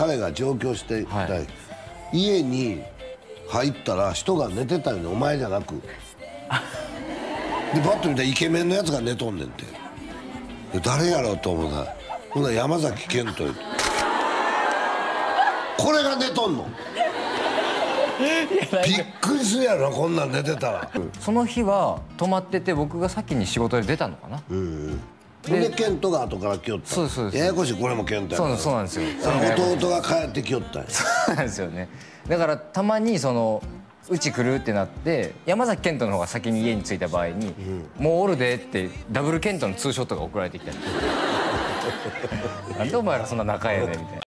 彼が上京してはい家に入ったら人が寝てたよね。お前じゃなく。でパッと見たらイケメンのやつが寝とんねんて。で誰やろうと思うたらほんなら山崎賢人これが寝とんの。びっくりするやろなこんなん寝てたら。その日は泊まってて僕が先に仕事で出たのかな、ほんで健人が後から来よった。そうですそうです。ややこしいこれも健人やそうから。なんそうなんですよ。弟が帰ってきよったんや。そうなんですよね。だからたまにそのうち来るってなって山崎賢人の方が先に家に着いた場合に「もうおるで」ってダブル賢人のツーショットが送られてきたり。なんでお前らそんな仲ええねんみたいな